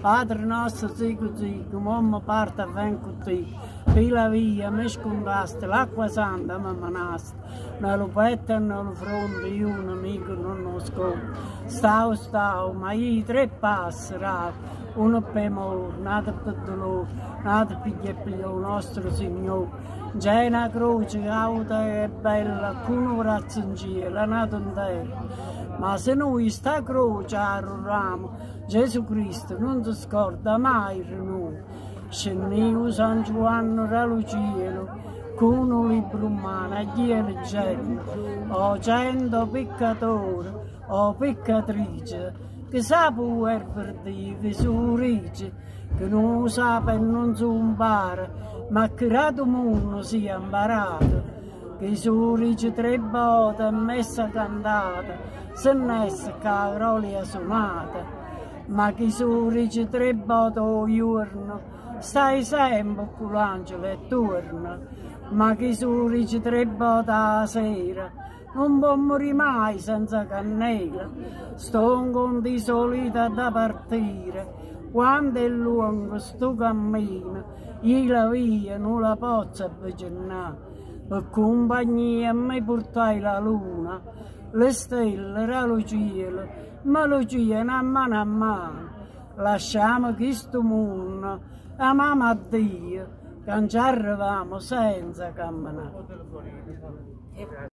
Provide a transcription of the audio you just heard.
Padre nostro, così, come uomo parte a ven con te, fila via, mi scondaste, l'acqua santa mi manaste, nello petto e nello fronte io un amico non lo nascondo, stavo, stavo, ma io tre passerà, uno per amore, nato per dolore, nato per il nostro Signore, c'è una croce alta e bella, con un braccio in cielo, nato in terra, ma se noi sta croce arroriamo, Gesù Cristo non ti scorda mai di noi. Scendeu San Giovanni dal cielo, con un libro umano, è leggendo, o cento peccatori, o peccatrice, che sa può per Dio, su ricci, che non sa e non si impara, ma che rato mondo sia imparato che su ricci tre bote messa cantata, se n'esse carolia suonata, ma chi su ricci tre bote o giorno, stai sempre con l'angelo e torna, ma chi su ricci tre bote a sera, non può morire mai senza cannella, sto con di solita da partire, quando è lungo sto cammino, io la via non la posso avvicinare, compagnia mi portai la luna, le stelle, la cielo, ma lo a mano a mano. Lasciamo questo mondo, amiamo a Dio, che non ci arriviamo senza camminare.